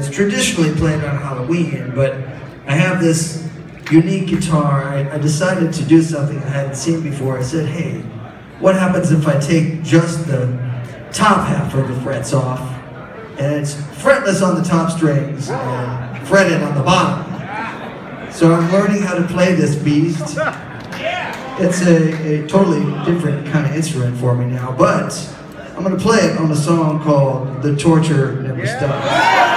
it's traditionally played on Halloween, but I have this unique guitar. I, I decided to do something I hadn't seen before. I said, hey, what happens if I take just the top half of the frets off and it's fretless on the top strings and fretted on the bottom. So I'm learning how to play this beast. It's a, a totally different kind of instrument for me now, but I'm gonna play it on a song called The Torture Never Stops.